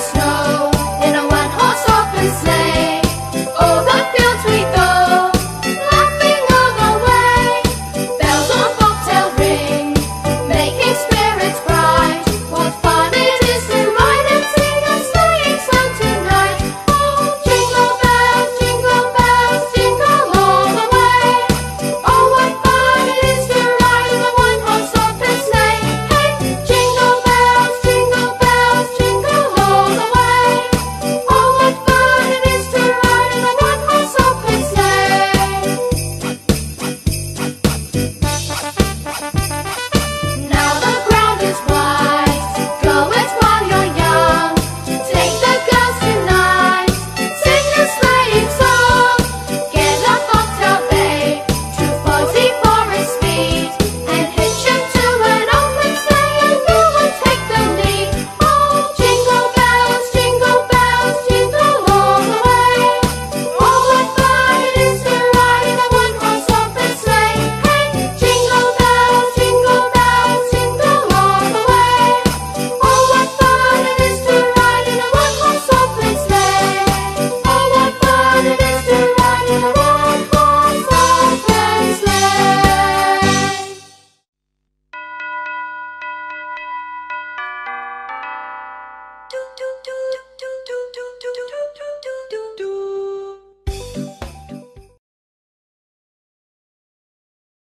snow.